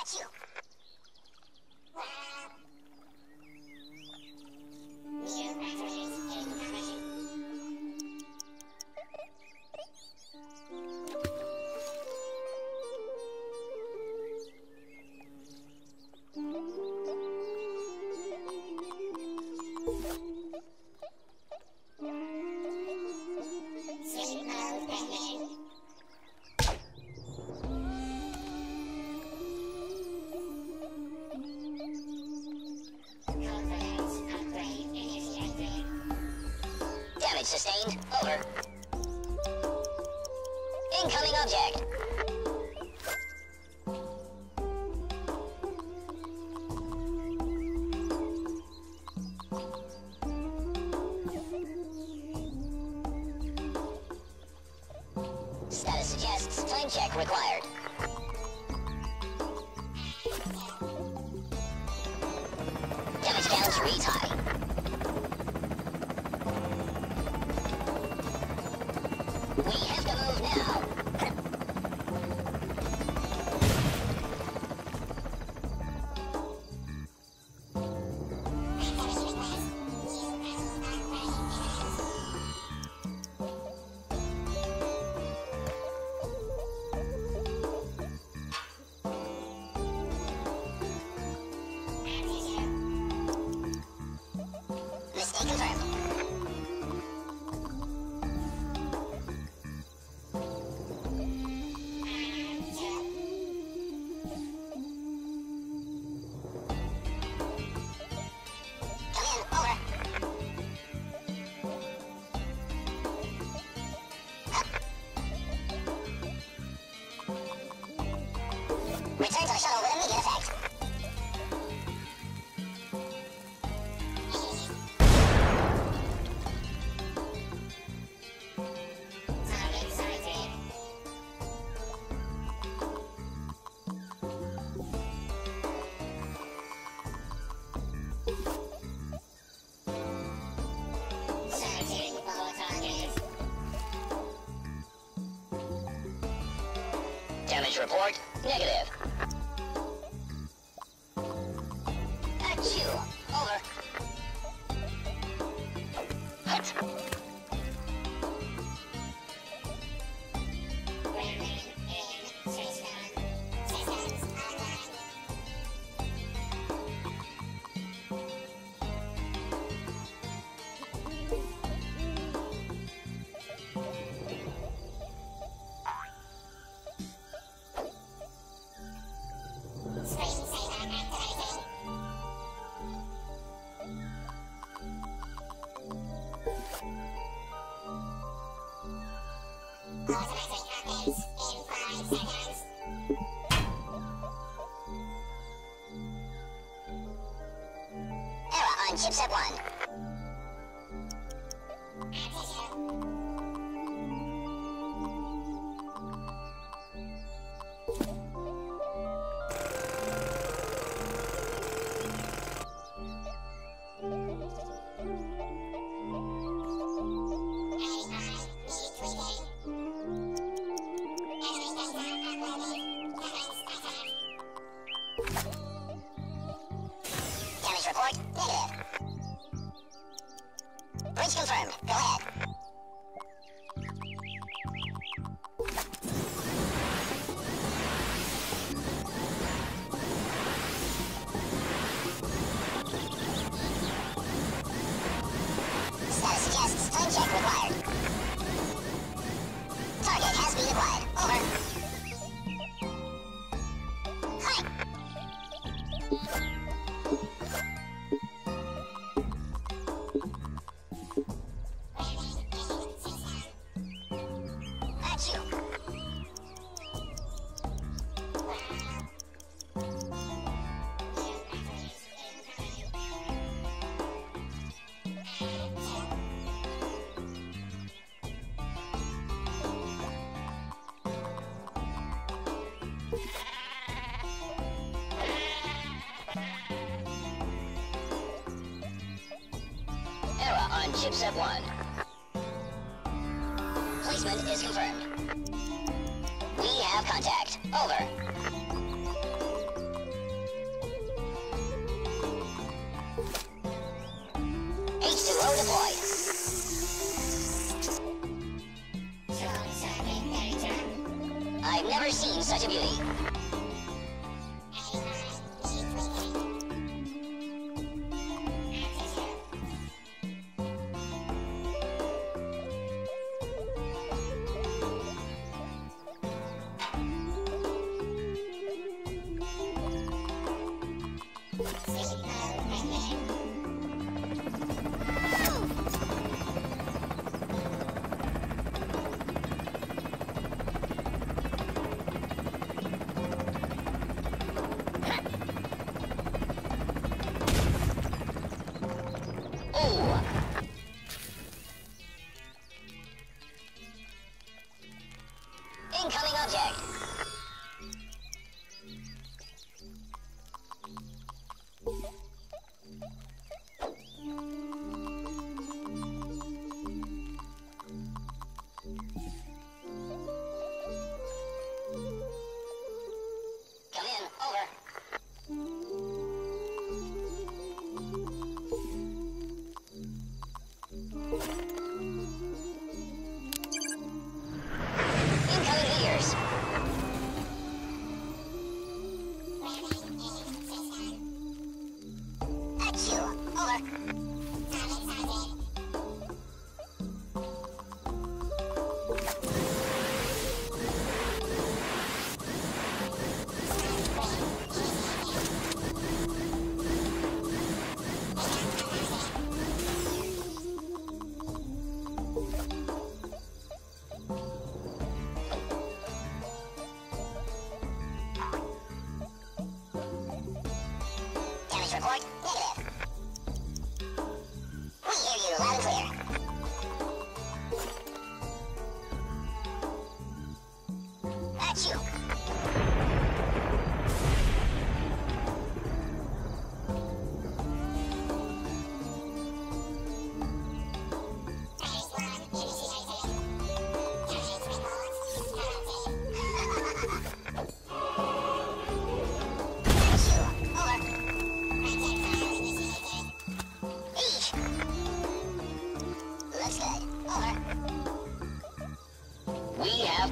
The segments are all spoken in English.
Achoo! Those gals retie. We report. Negative. Achoo. Over. Hut. Chipset 1. Get it. Breach confirmed. Go ahead. ship set 1. Placement is confirmed. We have contact. Over. I've never seen such a beauty. Damage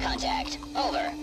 contact. Over.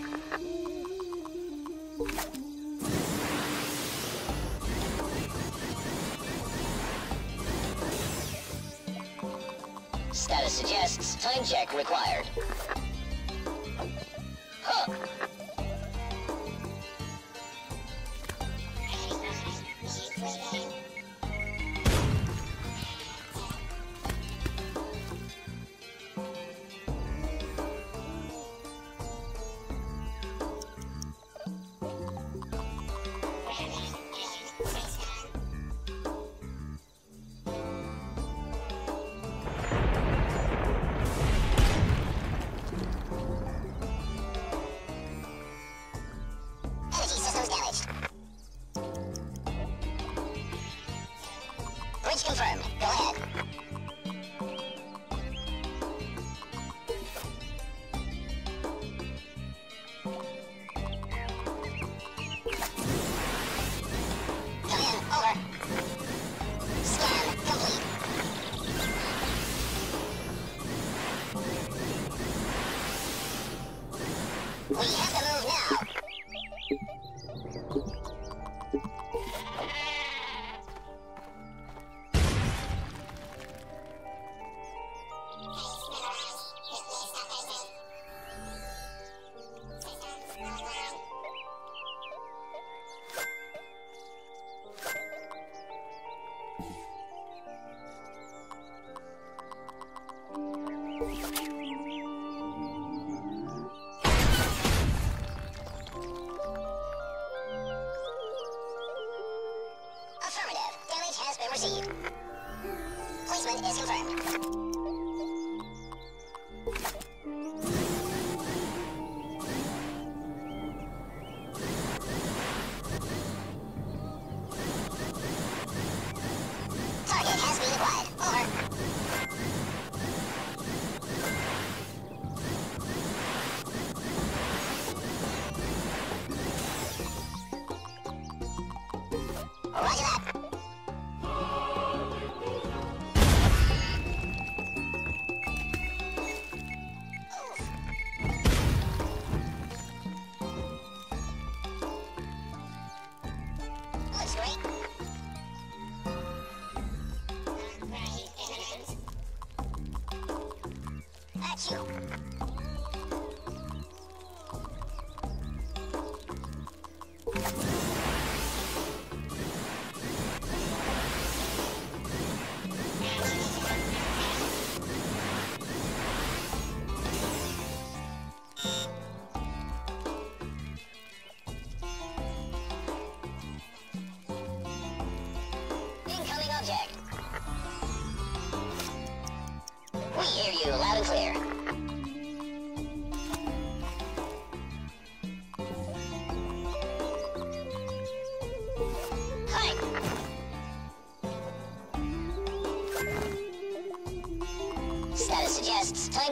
球。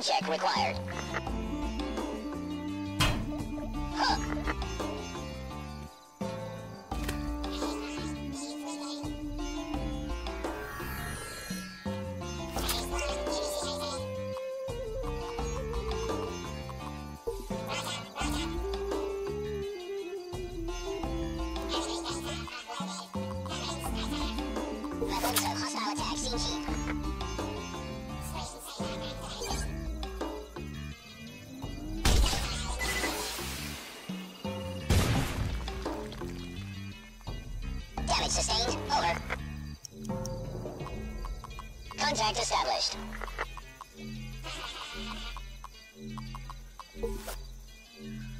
Check required. Thank you.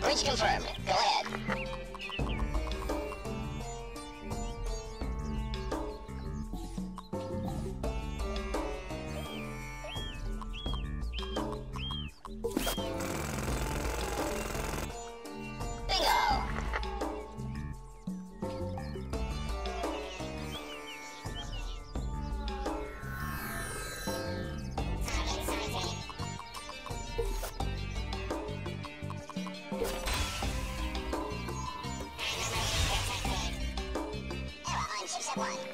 Please confirm. Go ahead. one.